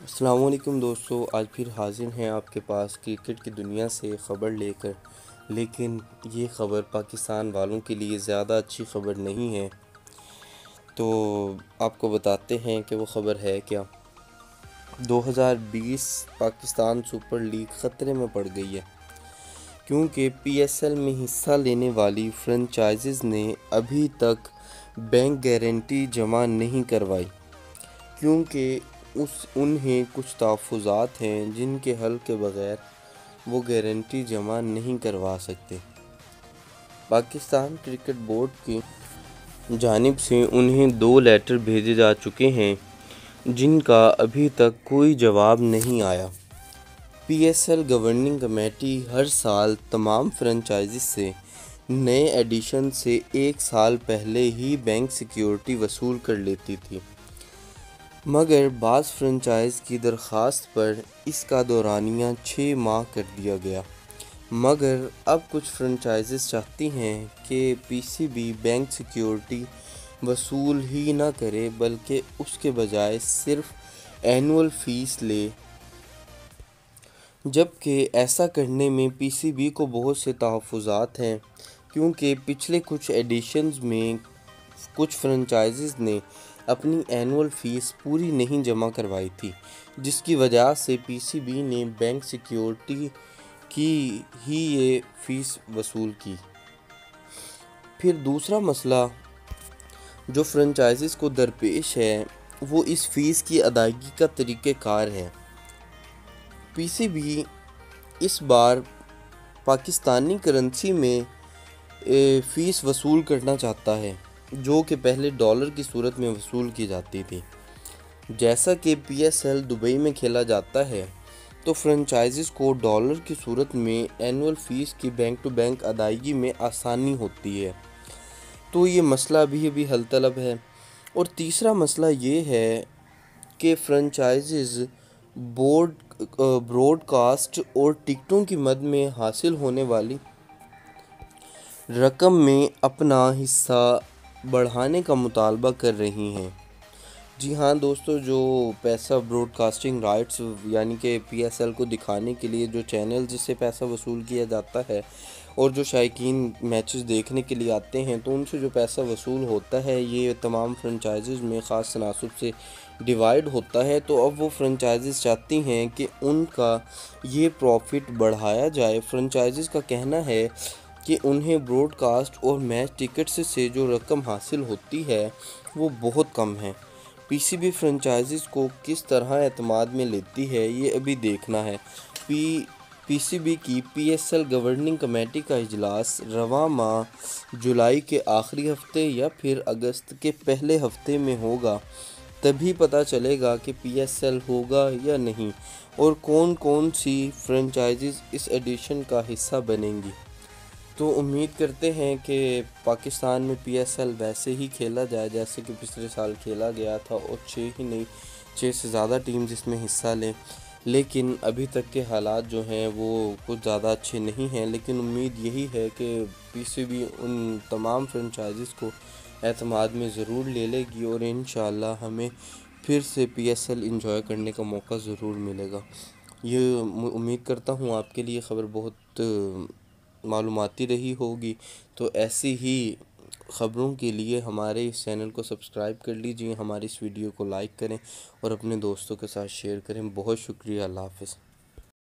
السلام علیکم دوستو، آج پھر حاضر ہیں آپ کے پاس کرکٹ کی دنیا سے خبر لے کر۔ لیکن یہ خبر پاکستان والوں کے لیے زیادہ اچھی خبر نہیں ہے۔ تو آپ کو بتاتے ہیں کہ وہ خبر ہے کیا۔ دو ہزار بیس پاکستان سپر لیگ خطرے میں پڑ گئی ہے۔ کیونکہ پی ایس ایل میں حصہ لینے والی فرنچائزز نے ابھی تک بینک گارنٹی جمع نہیں کروائی۔ کیونکہ اس انہیں کچھ تحفظات ہیں جن کے حل کے بغیر وہ گارنٹی جمع نہیں کروا سکتے۔ پاکستان کرکٹ بورڈ کی جانب سے انہیں دو لیٹر بھیجے جا چکے ہیں، جن کا ابھی تک کوئی جواب نہیں آیا۔ P S L governing committee ہر سال تمام فرنچائزز سے نئے ایڈیشن سے ایک سال پہلے ہی بینک سیکیورٹی وصول کر لیتی تھی۔ مگر بعض فرنچائز کی درخواست پر اس کا دورانیہ چھ ماہ کر دیا گیا۔ مگر اب کچھ فرنچائزز چاہتی ہیں کہ P C B bank security وصول ہی نہ کرے، بلکہ اس کے بجائے صرف اینول فیس لے۔ جبکہ ایسا کرنے میں پی سی بی کو بہت سے تحفظات ہیں، کیونکہ پچھلے کچھ ایڈیشنز میں کچھ فرنچائزز نے اپنی اینول فیس پوری نہیں جمع کروائی تھی، جس کی وجہ سے پی سی بی نے بینک سیکیورٹی کی ہی یہ فیس وصول کی۔ پھر دوسرا مسئلہ جو فرنچائزز کو درپیش ہے، وہ اس فیس کی ادائیگی کا طریقہ کار ہے۔ پی سی بی اس بار پاکستانی کرنسی میں فیس وصول کرنا چاہتا ہے۔ جو کہ پہلے ڈالر کی صورت میں وصول کی جاتی تھی۔ جیسا کہ پی ایس ایل دبئی میں کھیلا جاتا ہے، تو فرنچائزز کو ڈالر کی صورت میں اینول فیس کی بینک ٹو بینک ادائیگی میں آسانی ہوتی ہے۔ تو یہ مسئلہ ابھی ابھی حل طلب ہے۔ اور تیسرا مسئلہ یہ ہے کہ فرنچائزز بورڈ براڈ کاسٹ اور ٹکٹوں کی مد میں حاصل ہونے والی رقم میں اپنا حصہ بڑھانے کا مطالبہ کر رہی ہیں۔ جی ہاں دوستو، جو پیسہ براڈ کاسٹنگ رائٹس یعنی کہ پی ایس ایل کو دکھانے کے لیے جو چینل جس سے پیسہ وصول کیا جاتا ہے اور جو شائقین میچز دیکھنے کے لیے آتے ہیں، تو ان سے جو پیسہ وصول ہوتا ہے، یہ تمام فرنچائزز میں خاص تناسب سے ڈیوائیڈ ہوتا ہے۔ تو اب وہ فرنچائزز چاہتی ہیں کہ ان کا یہ پروفٹ بڑھایا جائے۔ فرنچائزز کا کہنا ہے کہ انہیں براڈ کاسٹ اور میچ ٹکٹس سے جو رقم حاصل ہوتی ہے، وہ بہت کم ہے۔ پی سی بی فرنچائزز کو کس طرح اعتماد میں لیتی ہے، یہ ابھی دیکھنا ہے۔ پی پی سی بی کی P S L governing committee کا اجلاس رواں ماہ جولائی کے آخری ہفتے یا پھر اگست کے پہلے ہفتے میں ہوگا۔ تبھی پتہ چلے گا کہ پی ایس ایل ہوگا یا نہیں اور کون کون سی فرنچائزز اس ایڈیشن کا حصہ بنیں گی۔ تو امید کرتے ہیں کہ پاکستان میں پی ایس ایل ویسے ہی کھیلا جائے، جیسے کہ پچھلے سال کھیلا گیا تھا اور چھ ہی نہیں، چھ سے زیادہ ٹیم جس میں حصہ لیں۔ لیکن ابھی تک کے حالات جو ہیں وہ کچھ زیادہ اچھے نہیں ہیں۔ لیکن امید یہی ہے کہ پی سی بی ان تمام فرنچائزز کو اعتماد میں ضرور لے لے گی اور انشاءاللہ ہمیں پھر سے پی ایس ایل انجوائے کرنے کا موقع ضرور ملے گا۔ یہ امید کرتا ہوں آپ کے لیے خبر بہت معلوماتی رہی ہوگی۔ تو ایسی ہی خبروں کے لیے ہمارے اس چینل کو سبسکرائب کر لیجیے ہماری اس ویڈیو کو لائک کریں اور اپنے دوستوں کے ساتھ شیئر کریں۔ بہت شکریہ، اللہ حافظ۔